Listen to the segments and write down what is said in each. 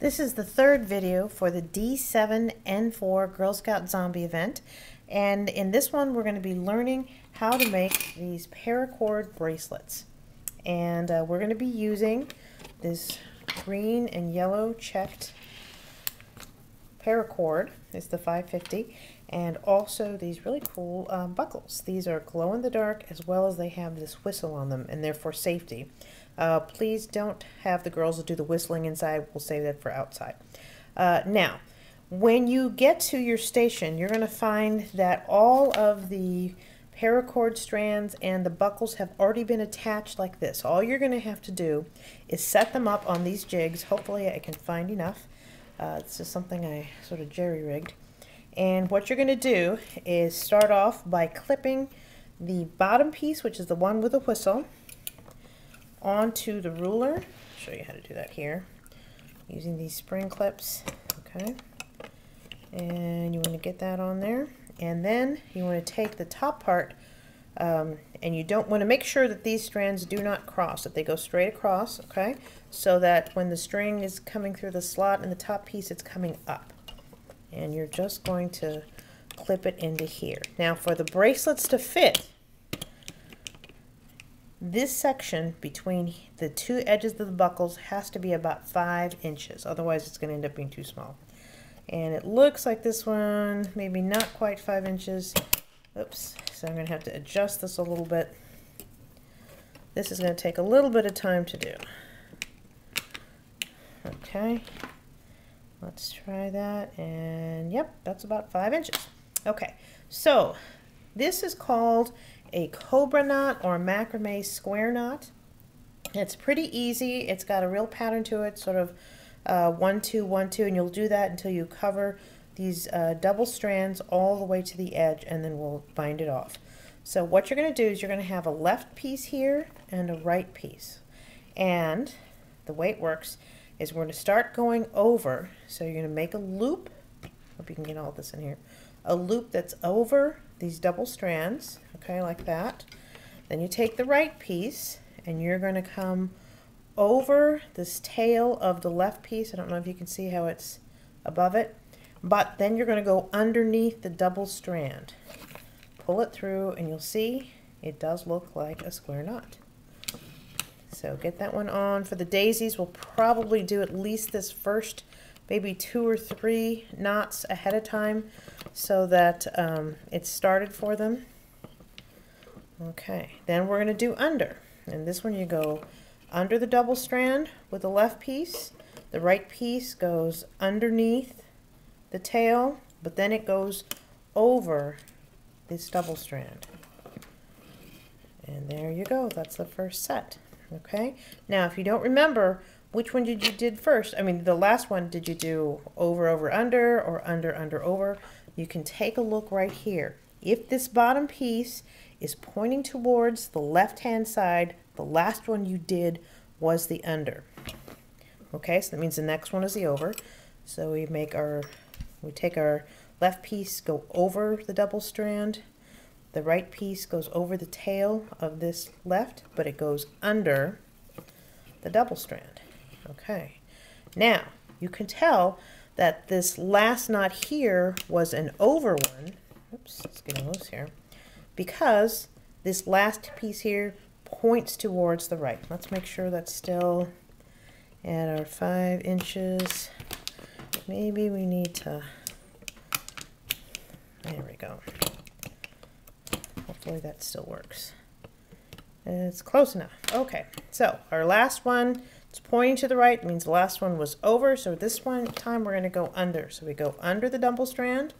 This is the third video for the D7N4 Girl Scout Zombie event. And in this one, we're going to be learning how to make these paracord bracelets. And uh, we're going to be using this green and yellow checked paracord. It's the 550. And also these really cool uh, buckles. These are glow in the dark as well as they have this whistle on them and they're for safety. Uh, please don't have the girls do the whistling inside. We'll save that for outside. Uh, now, when you get to your station, you're going to find that all of the paracord strands and the buckles have already been attached like this. All you're going to have to do is set them up on these jigs. Hopefully I can find enough. Uh, this is something I sort of jerry-rigged. And what you're going to do is start off by clipping the bottom piece, which is the one with the whistle, onto the ruler. I'll show you how to do that here. Using these spring clips, okay? And you want to get that on there. And then you want to take the top part um, and you don't want to make sure that these strands do not cross, that they go straight across, okay? So that when the string is coming through the slot in the top piece, it's coming up. And you're just going to clip it into here. Now for the bracelets to fit, this section between the two edges of the buckles has to be about five inches, otherwise it's going to end up being too small. And it looks like this one, maybe not quite five inches. Oops, so I'm going to have to adjust this a little bit. This is going to take a little bit of time to do. Okay, let's try that. And yep, that's about five inches. Okay, so this is called a cobra knot or macrame square knot. It's pretty easy. It's got a real pattern to it, sort of uh, one, two, one, two, and you'll do that until you cover these uh, double strands all the way to the edge and then we'll bind it off. So what you're going to do is you're going to have a left piece here and a right piece. And the way it works is we're going to start going over. So you're going to make a loop. Hope you can get all this in here. A loop that's over these double strands, okay, like that. Then you take the right piece and you're going to come over this tail of the left piece. I don't know if you can see how it's above it, but then you're going to go underneath the double strand. Pull it through and you'll see it does look like a square knot. So get that one on. For the daisies, we'll probably do at least this first maybe two or three knots ahead of time so that um, it's started for them. Okay, then we're going to do under. And this one you go under the double strand with the left piece. The right piece goes underneath the tail, but then it goes over this double strand. And there you go. That's the first set. Okay. Now, if you don't remember, which one did you did first? I mean, the last one, did you do over, over, under, or under, under, over? You can take a look right here. If this bottom piece is pointing towards the left-hand side, the last one you did was the under. Okay, so that means the next one is the over. So we make our, we take our left piece, go over the double strand. The right piece goes over the tail of this left, but it goes under the double strand. Okay. Now, you can tell that this last knot here was an over one. Oops, it's getting loose here. Because this last piece here points towards the right. Let's make sure that's still at our five inches. Maybe we need to, there we go. Hopefully that still works. It's close enough. Okay, so our last one it's pointing to the right. Means the last one was over. So this one time we're going to go under. So we go under the double strand,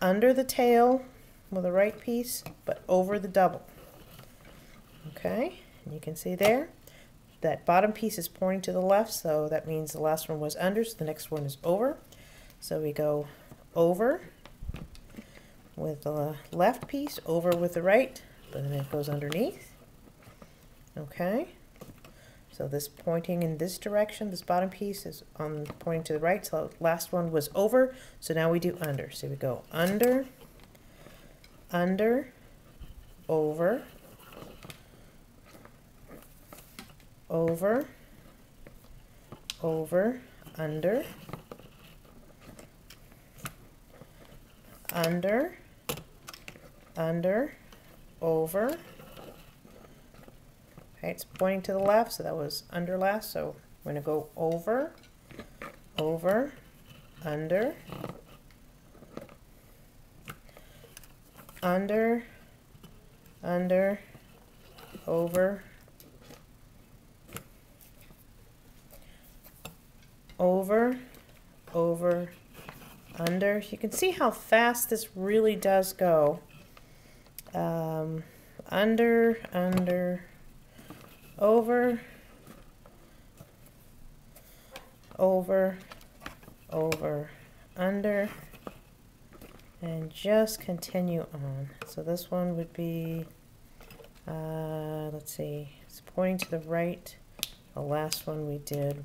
under the tail with the right piece, but over the double. Okay, and you can see there that bottom piece is pointing to the left, so that means the last one was under, so the next one is over. So we go over with the left piece, over with the right, but then it goes underneath. Okay. So this pointing in this direction, this bottom piece is on pointing to the right. So last one was over. So now we do under. So we go under, under, over, over, over, under, under, under, over. Okay, it's pointing to the left, so that was under last, so we're going to go over, over, under, under, under, over, over, over, under. You can see how fast this really does go. Um, under, under, over, over, over, under, and just continue on. So this one would be, uh, let's see, it's pointing to the right. The last one we did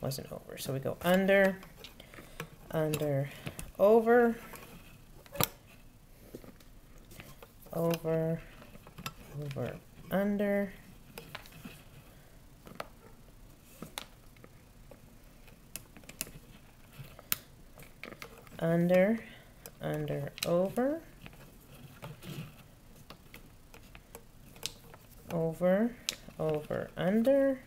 wasn't over. So we go under, under, over, over, over, under, under, under, over, over, over, under,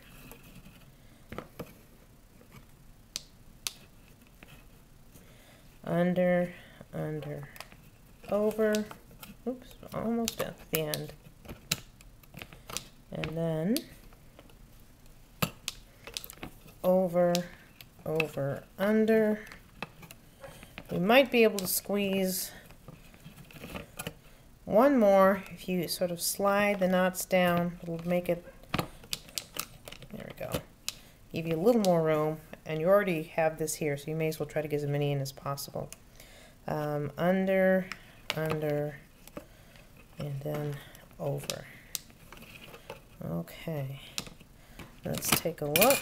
under, under, over, oops, almost at the end. And then over, over, under. We might be able to squeeze one more if you sort of slide the knots down. It'll make it, there we go, give you a little more room and you already have this here, so you may as well try to get as many in as possible. Um, under, under, and then over. Okay, let's take a look.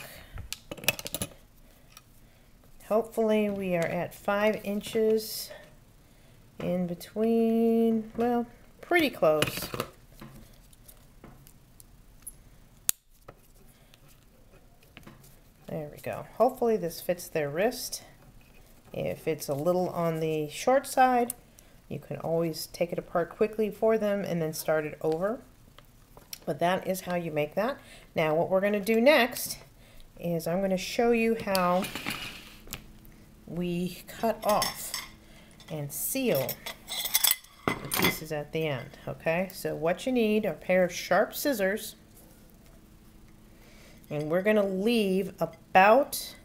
Hopefully we are at five inches in between, well, pretty close. There we go. Hopefully this fits their wrist. If it's a little on the short side, you can always take it apart quickly for them and then start it over. But that is how you make that. Now what we're going to do next is I'm going to show you how we cut off and seal the pieces at the end. Okay, so what you need are a pair of sharp scissors and we're going to leave about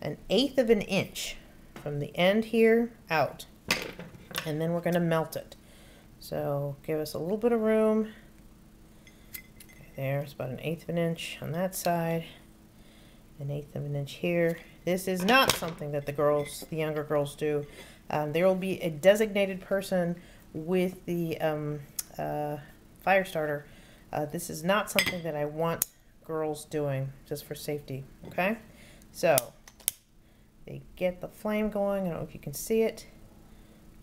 an eighth of an inch from the end here out and then we're going to melt it. So give us a little bit of room. Okay, there it's about an eighth of an inch on that side an eighth of an inch here this is not something that the girls the younger girls do um, there will be a designated person with the um, uh, fire starter uh, this is not something that I want girls doing just for safety. Okay, so they get the flame going. I don't know if you can see it.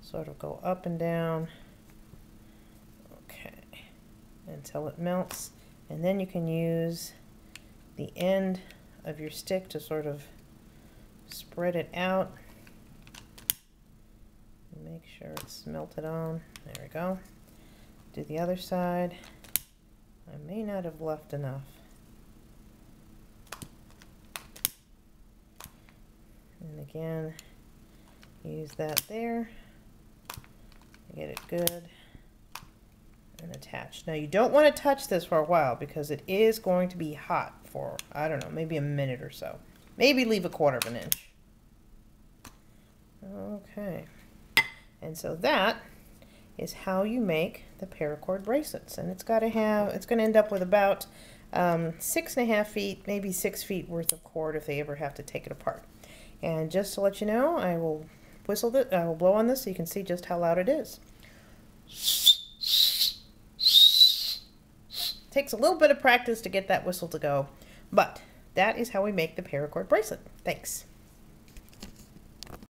Sort of go up and down. Okay, until it melts, and then you can use the end of your stick to sort of spread it out. Make sure it's melted on. There we go. Do the other side. I may not have left enough. And again, use that there. Get it good and attach. Now you don't want to touch this for a while because it is going to be hot for, I don't know, maybe a minute or so. Maybe leave a quarter of an inch. Okay. And so that is how you make the paracord bracelets. And it's got to have, it's going to end up with about um, six and a half feet, maybe six feet worth of cord if they ever have to take it apart. And just to let you know, I will whistle it, I will blow on this so you can see just how loud it is. Takes a little bit of practice to get that whistle to go, but that is how we make the paracord bracelet. Thanks.